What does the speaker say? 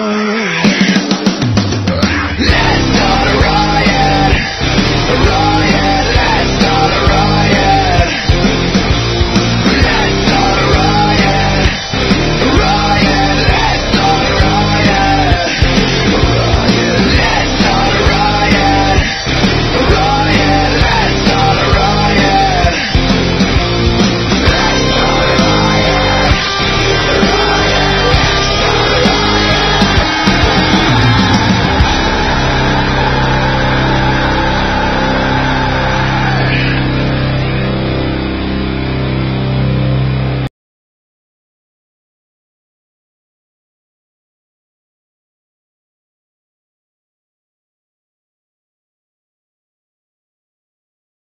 Oh.